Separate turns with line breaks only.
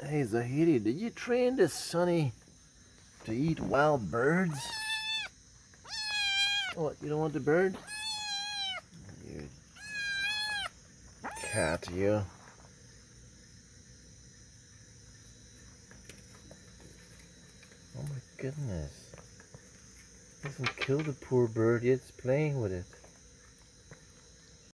Hey Zahiri, did you train this Sonny to eat wild birds? What, you don't want the bird? You cat, you. Oh my goodness. Doesn't kill the poor bird yet, it's playing with it.